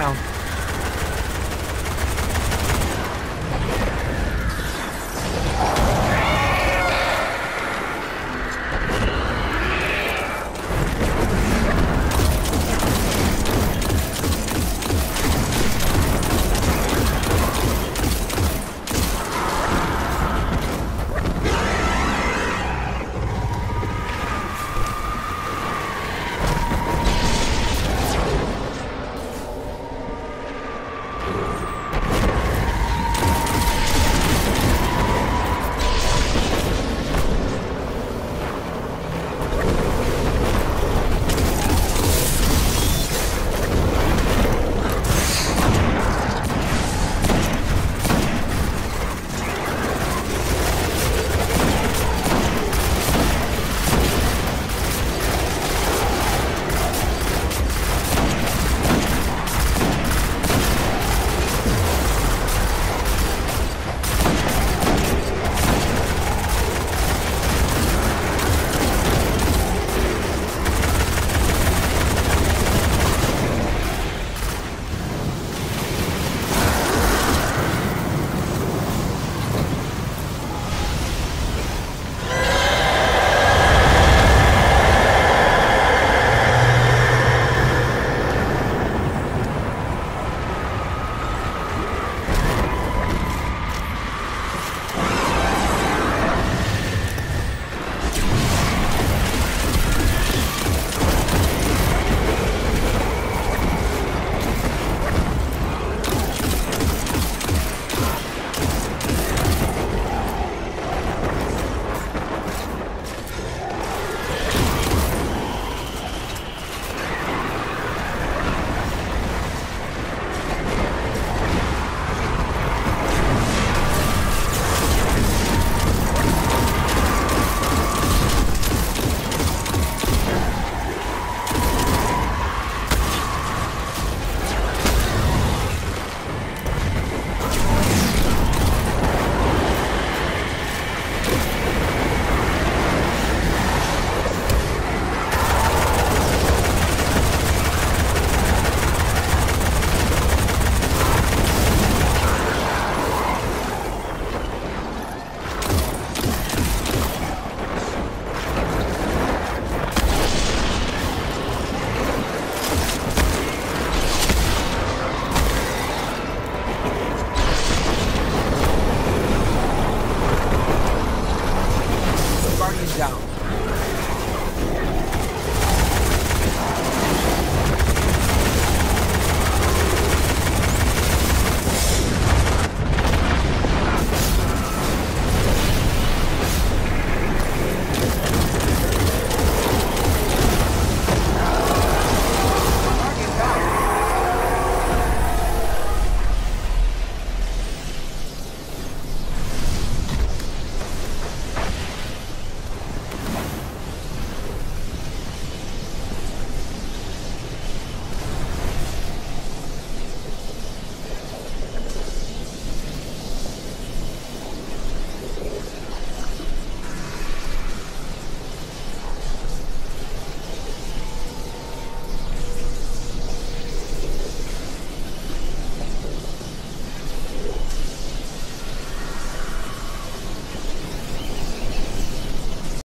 Hotel.